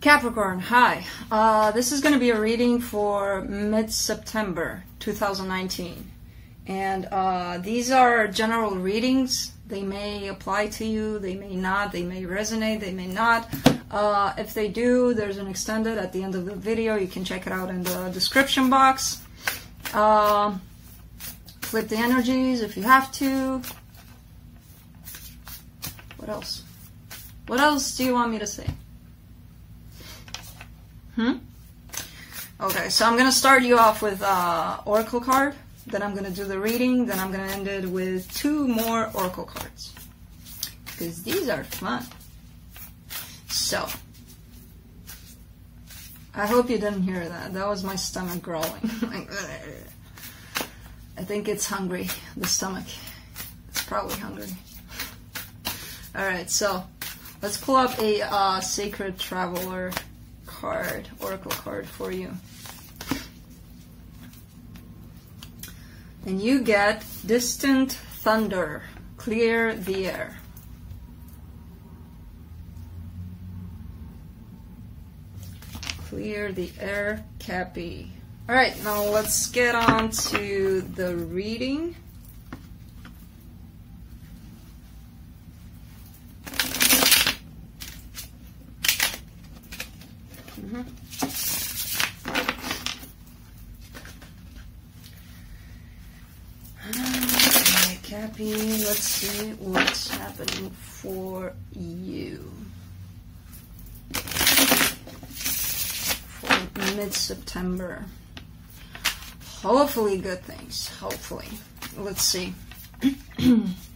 Capricorn, hi. Uh, this is going to be a reading for mid September 2019. And uh, these are general readings. They may apply to you, they may not, they may resonate, they may not. Uh, if they do, there's an extended at the end of the video. You can check it out in the description box. Uh, flip the energies if you have to. What else? What else do you want me to say? Hmm? Okay, so I'm gonna start you off with uh, Oracle card. Then I'm gonna do the reading. Then I'm gonna end it with two more Oracle cards because these are fun. So I hope you didn't hear that. That was my stomach growling. I think it's hungry. The stomach. It's probably hungry. All right, so let's pull up a uh, Sacred Traveler card, oracle card for you. And you get distant thunder, clear the air. Clear the air, Cappy. Alright, now let's get on to the reading. Mm-hmm. Okay, Cappy, let's see what's happening for you. For mid-September. Hopefully good things, hopefully. Let's see.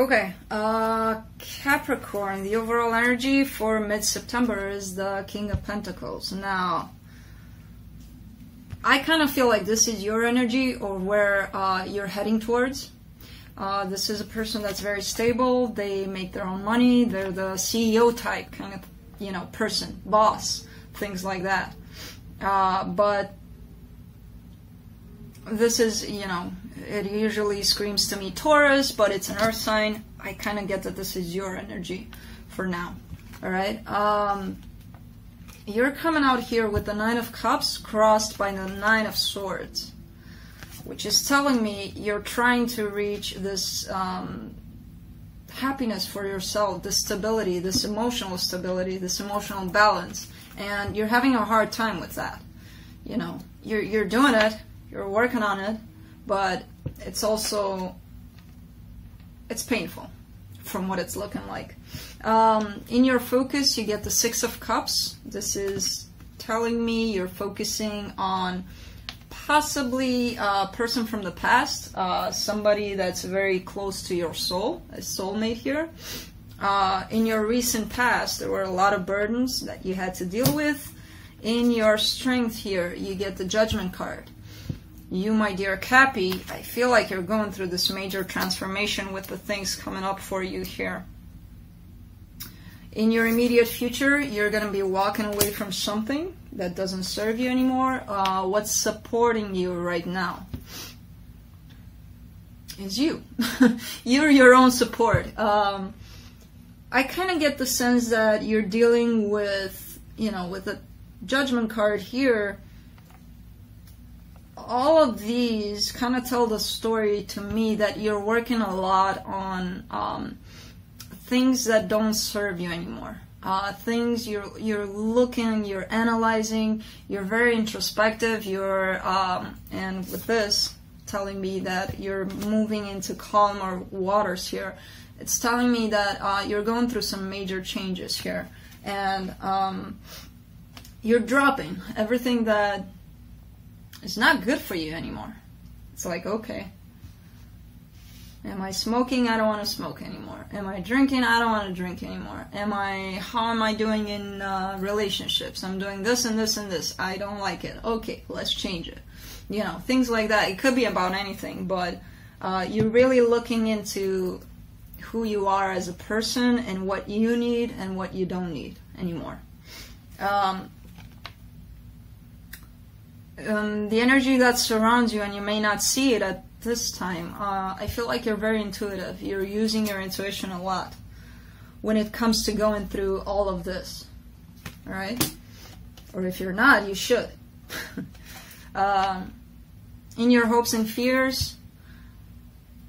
Okay, uh, Capricorn, the overall energy for mid September is the King of Pentacles. Now, I kind of feel like this is your energy or where uh, you're heading towards. Uh, this is a person that's very stable, they make their own money, they're the CEO type kind of, you know, person, boss, things like that. Uh, but this is, you know, it usually screams to me Taurus, but it's an earth sign. I kind of get that this is your energy for now. All right. Um, you're coming out here with the Nine of Cups crossed by the Nine of Swords, which is telling me you're trying to reach this um, happiness for yourself, this stability, this emotional stability, this emotional balance, and you're having a hard time with that. You know, you're you're doing it, you're working on it, but it's also it's painful from what it's looking like. Um, in your focus, you get the Six of Cups. This is telling me you're focusing on possibly a person from the past, uh, somebody that's very close to your soul, a soulmate here. Uh, in your recent past, there were a lot of burdens that you had to deal with. In your strength here, you get the Judgment card you, my dear Cappy, I feel like you're going through this major transformation with the things coming up for you here. In your immediate future, you're going to be walking away from something that doesn't serve you anymore. Uh, what's supporting you right now is you. you're your own support. Um, I kind of get the sense that you're dealing with, you know, with a judgment card here all of these kind of tell the story to me that you're working a lot on um, things that don't serve you anymore. Uh, things you're you're looking, you're analyzing, you're very introspective. You're um, and with this telling me that you're moving into calmer waters here. It's telling me that uh, you're going through some major changes here, and um, you're dropping everything that it's not good for you anymore. It's like, okay. Am I smoking? I don't want to smoke anymore. Am I drinking? I don't want to drink anymore. Am I, how am I doing in uh, relationships? I'm doing this and this and this. I don't like it. Okay, let's change it. you know, things like that. It could be about anything, but uh, you're really looking into who you are as a person and what you need and what you don't need anymore. Um, um, the energy that surrounds you, and you may not see it at this time, uh, I feel like you're very intuitive. You're using your intuition a lot when it comes to going through all of this. All right? Or if you're not, you should. um, in your hopes and fears,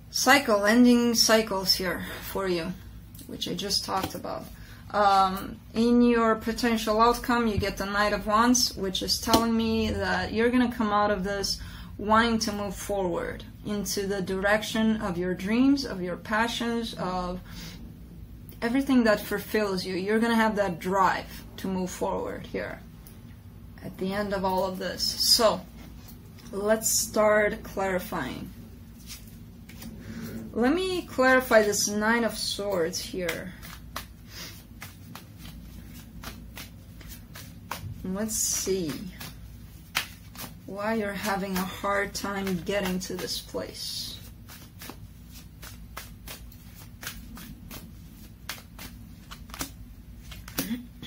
cycle, ending cycles here for you, which I just talked about. Um, in your potential outcome, you get the Knight of Wands, which is telling me that you're going to come out of this wanting to move forward into the direction of your dreams, of your passions, of everything that fulfills you. You're going to have that drive to move forward here at the end of all of this. So, let's start clarifying. Let me clarify this Nine of Swords here. Let's see why you're having a hard time getting to this place.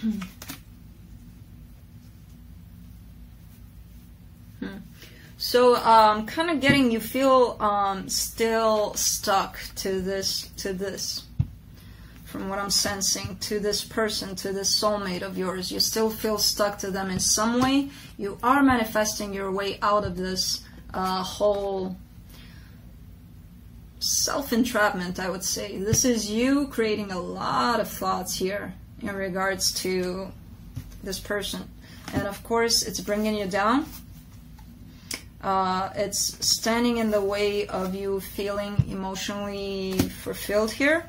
hmm. So, um, kind of getting you feel um, still stuck to this to this from what I'm sensing, to this person, to this soulmate of yours. You still feel stuck to them in some way. You are manifesting your way out of this uh, whole self entrapment, I would say. This is you creating a lot of thoughts here in regards to this person. And of course, it's bringing you down. Uh, it's standing in the way of you feeling emotionally fulfilled here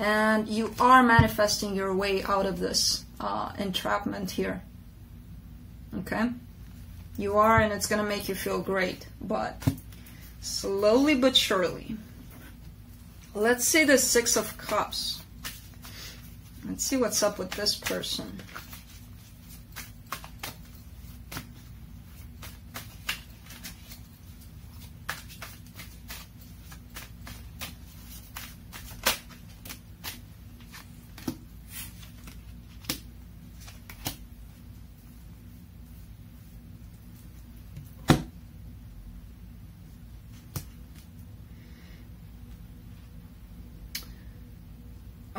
and you are manifesting your way out of this uh, entrapment here. Okay? You are, and it's going to make you feel great, but slowly but surely. Let's see the Six of Cups. Let's see what's up with this person.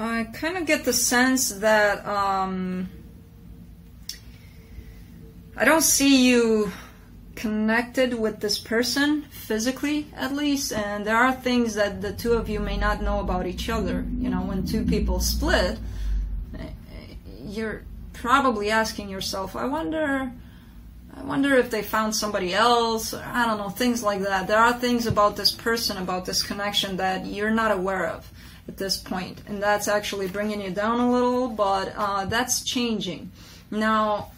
I kind of get the sense that um, I don't see you connected with this person physically at least and there are things that the two of you may not know about each other. You know when two people split you're probably asking yourself i wonder i wonder if they found somebody else i don't know things like that. There are things about this person about this connection that you're not aware of at this point, and that's actually bringing you down a little, but uh, that's changing. Now,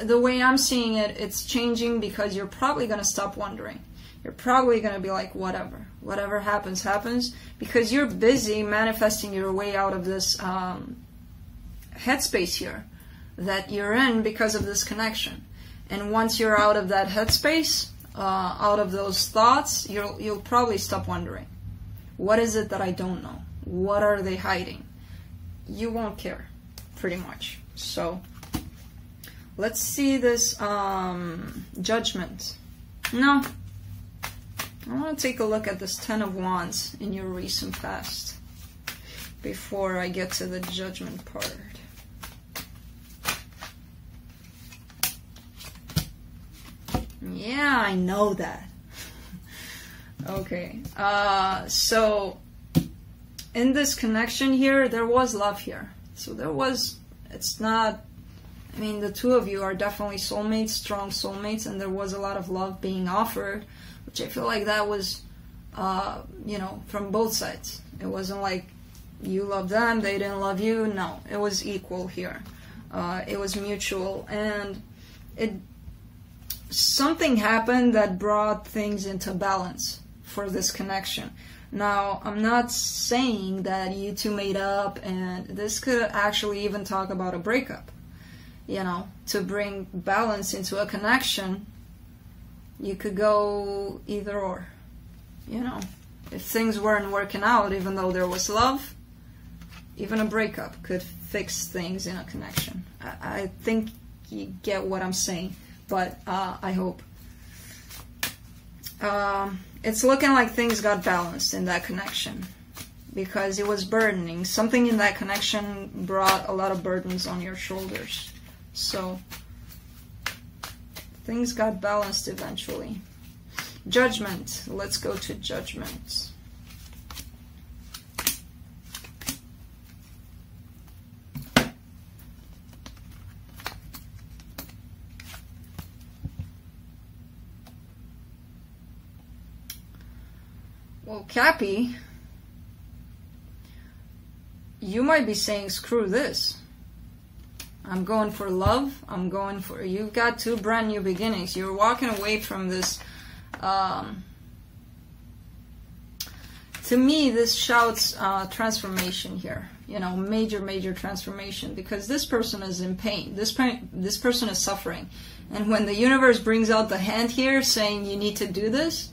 the way I'm seeing it, it's changing because you're probably going to stop wondering. You're probably going to be like, whatever, whatever happens, happens, because you're busy manifesting your way out of this um, headspace here that you're in because of this connection. And once you're out of that headspace, uh, out of those thoughts, you'll you'll probably stop wondering. What is it that I don't know? What are they hiding? You won't care, pretty much. So, let's see this um, judgment. No. I want to take a look at this Ten of Wands in your recent past before I get to the judgment part. Yeah, I know that. okay. Uh, so in this connection here, there was love here. So there was, it's not, I mean, the two of you are definitely soulmates, strong soulmates, and there was a lot of love being offered, which I feel like that was, uh, you know, from both sides. It wasn't like you loved them, they didn't love you. No, it was equal here. Uh, it was mutual, and it something happened that brought things into balance for this connection. Now, I'm not saying that you two made up, and this could actually even talk about a breakup. You know, to bring balance into a connection, you could go either or. You know, if things weren't working out, even though there was love, even a breakup could fix things in a connection. I, I think you get what I'm saying, but uh, I hope. Um, it's looking like things got balanced in that connection because it was burdening. Something in that connection brought a lot of burdens on your shoulders. So things got balanced eventually. Judgment. Let's go to judgment. Well, Cappy, you might be saying, screw this. I'm going for love. I'm going for. You've got two brand new beginnings. You're walking away from this. Um, to me, this shouts uh, transformation here. You know, major, major transformation because this person is in pain. This per- this person is suffering, and when the universe brings out the hand here saying you need to do this,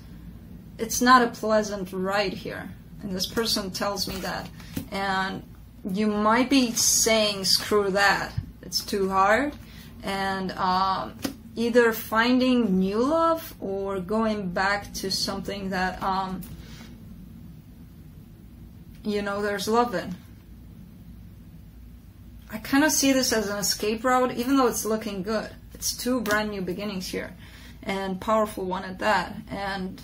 it's not a pleasant ride here. And this person tells me that, and you might be saying screw that. It's too hard. And um, either finding new love or going back to something that um, you know there's love in. I kind of see this as an escape route even though it's looking good. It's two brand new beginnings here. And powerful one at that. And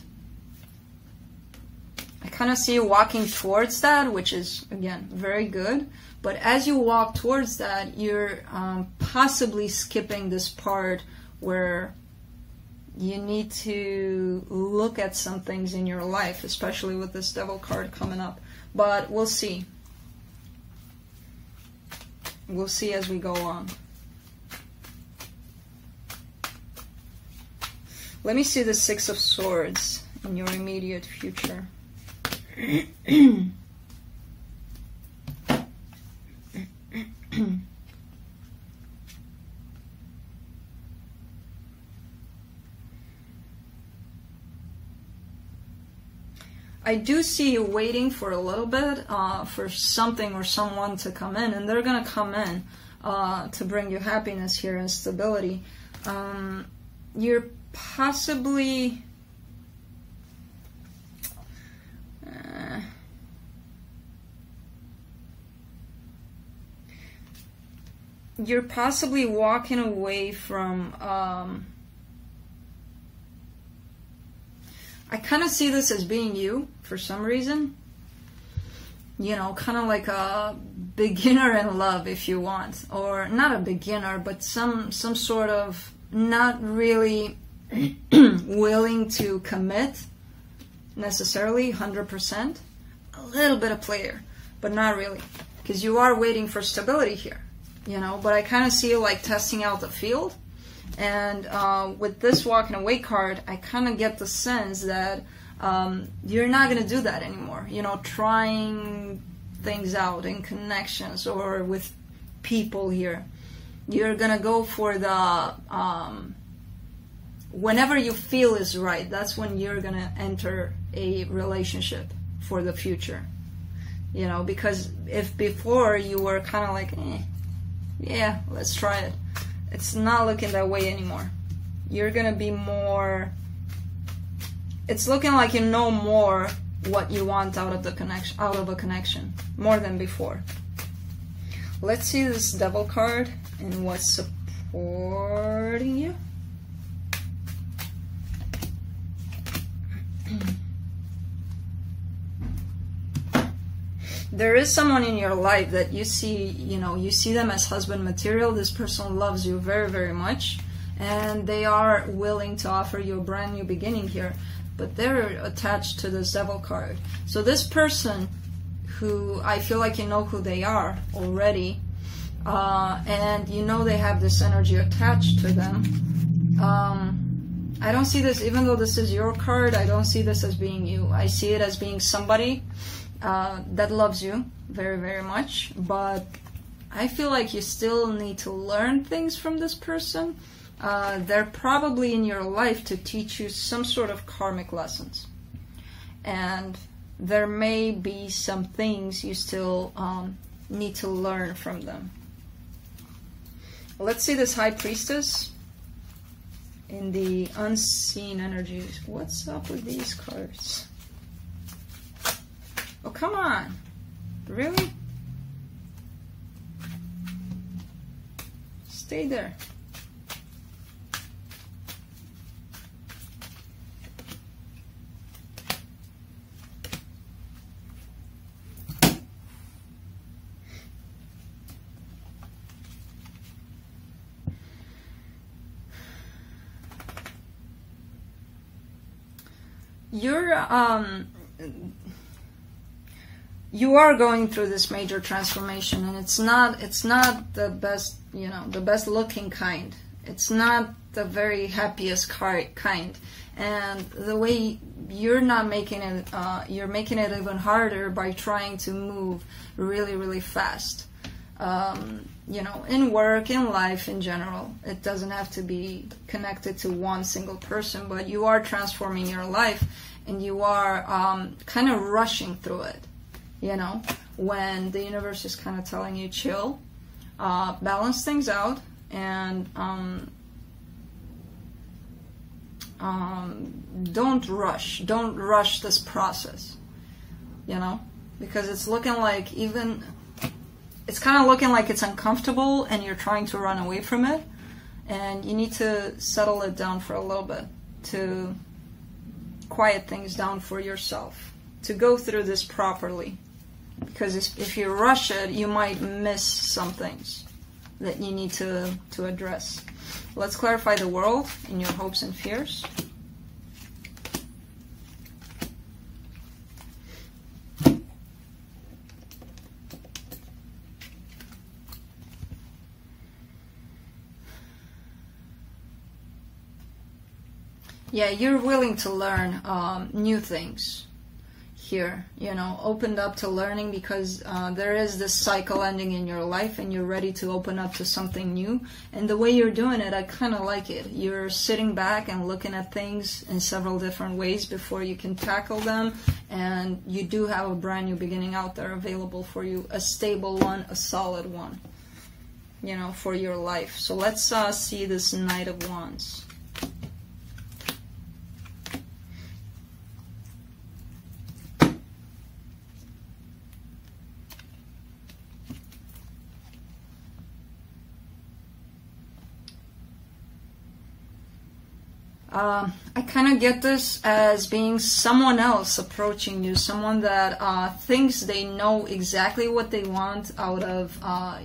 I kind of see you walking towards that, which is again very good. But as you walk towards that, you're um, possibly skipping this part where you need to look at some things in your life, especially with this devil card coming up. But we'll see. We'll see as we go on. Let me see the Six of Swords in your immediate future. I do see you waiting for a little bit uh, for something or someone to come in, and they're gonna come in uh, to bring you happiness here and stability. Um, you're possibly uh, you're possibly walking away from. Um, I kind of see this as being you for some reason. You know, kind of like a beginner in love, if you want, or not a beginner, but some some sort of not really willing to commit necessarily 100%. A little bit of player, but not really, because you are waiting for stability here you know. But I kind of see like testing out the field. And uh, with this walking away card, I kind of get the sense that um, you're not going to do that anymore. You know, trying things out in connections or with people here. You're going to go for the. Um, whenever you feel is right, that's when you're going to enter a relationship for the future. You know, because if before you were kind of like, eh, yeah, let's try it. It's not looking that way anymore. You're gonna be more. It's looking like you know more what you want out of the connection, out of a connection, more than before. Let's see this devil card and what's supporting you. There is someone in your life that you see, you know, you see them as husband material. This person loves you very, very much, and they are willing to offer you a brand new beginning here. But they're attached to this devil card. So this person, who I feel like you know who they are already, uh, and you know they have this energy attached to them. Um, I don't see this, even though this is your card, I don't see this as being you. I see it as being somebody uh, that loves you very, very much, but I feel like you still need to learn things from this person uh, they're probably in your life to teach you some sort of karmic lessons. And there may be some things you still um, need to learn from them. Let's see this High Priestess in the unseen energies. What's up with these cards? Oh, come on. Really? Stay there. you're um you are going through this major transformation and it's not it's not the best you know the best looking kind. It's not the very happiest kind. And the way you're not making it uh, you're making it even harder by trying to move really really fast. Um, you know in work in life in general it doesn't have to be connected to one single person but you are transforming your life and you are um, kind of rushing through it you know, when the universe is kind of telling you chill, uh, balance things out, and um, um, don't rush. Don't rush this process, you know, because it's looking like even it's kind of looking like it's uncomfortable and you're trying to run away from it, and you need to settle it down for a little bit to quiet things down for yourself to go through this properly because if you rush it, you might miss some things that you need to, to address. Let's clarify the world in your hopes and fears. Yeah, you're willing to learn um, new things here, you know, opened up to learning because uh, there is this cycle ending in your life and you're ready to open up to something new. And the way you're doing it, I kind of like it. You're sitting back and looking at things in several different ways before you can tackle them. And you do have a brand new beginning out there available for you a stable one, a solid one, you know, for your life. So let's uh, see this Knight of Wands. Uh, I kind of get this as being someone else approaching you, someone that uh, thinks they know exactly what they want out of uh,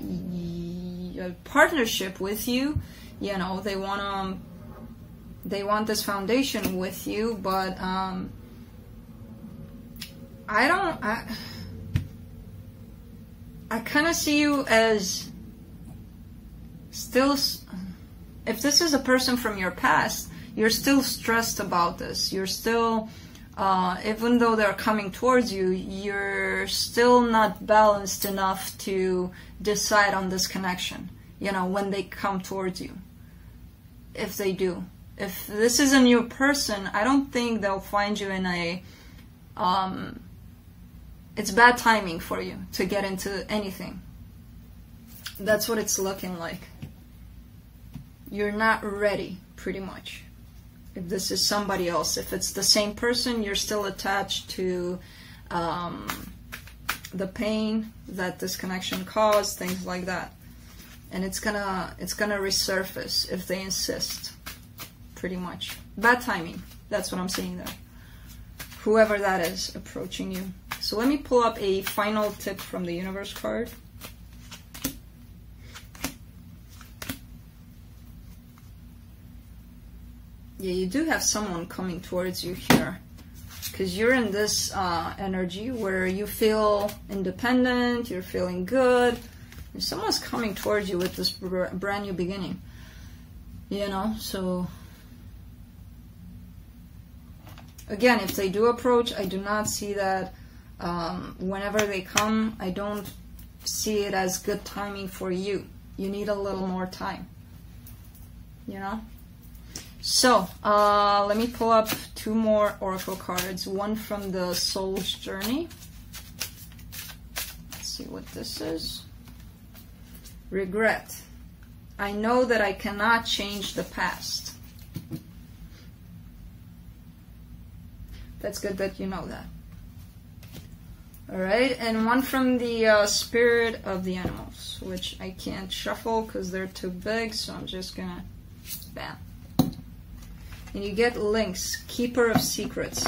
a partnership with you. You know, they want to, they want this foundation with you, but um, I don't. I, I kind of see you as still. If this is a person from your past you're still stressed about this. You're still, uh, even though they're coming towards you, you're still not balanced enough to decide on this connection, you know, when they come towards you. If they do. If this is a new person, I don't think they'll find you in a, um, it's bad timing for you to get into anything. That's what it's looking like. You're not ready, pretty much if this is somebody else. If it's the same person, you're still attached to um, the pain that this connection caused, things like that. And it's gonna it's gonna resurface if they insist. Pretty much. Bad timing. That's what I'm saying there. Whoever that is approaching you. So let me pull up a final tip from the universe card. Yeah, you do have someone coming towards you here. Because you're in this uh, energy where you feel independent, you're feeling good. And someone's coming towards you with this brand new beginning. You know, so. Again, if they do approach, I do not see that um, whenever they come, I don't see it as good timing for you. You need a little more time. you know? So, uh, let me pull up two more oracle cards. One from the Soul's Journey. Let's see what this is. Regret. I know that I cannot change the past. That's good that you know that. Alright, and one from the uh, Spirit of the Animals, which I can't shuffle because they're too big, so I'm just gonna bam. And you get Lynx, Keeper of Secrets.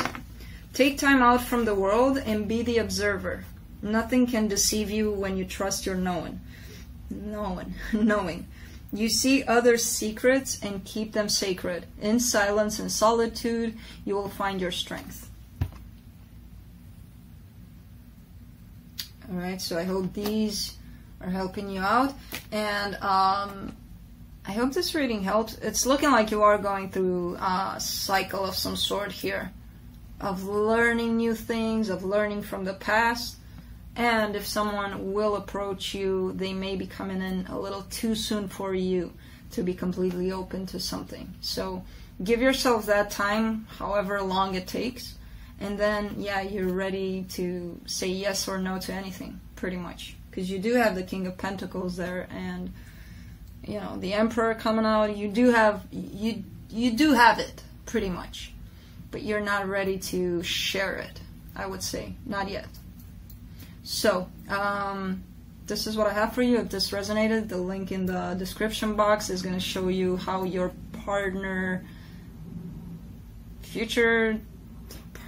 Take time out from the world and be the observer. Nothing can deceive you when you trust your knowing. Knowing. knowing. You see others' secrets and keep them sacred. In silence and solitude, you will find your strength. All right, so I hope these are helping you out, and um, I hope this reading helps. It's looking like you are going through a cycle of some sort here, of learning new things, of learning from the past, and if someone will approach you, they may be coming in a little too soon for you to be completely open to something. So give yourself that time, however long it takes and then yeah you're ready to say yes or no to anything pretty much because you do have the king of pentacles there and you know the emperor coming out you do have you you do have it pretty much but you're not ready to share it i would say not yet so um, this is what i have for you if this resonated the link in the description box is going to show you how your partner future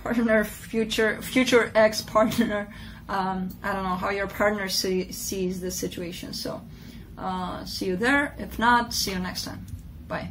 partner, future future ex partner. Um, I don't know how your partner see, sees the situation. So, uh, see you there. If not, see you next time. Bye.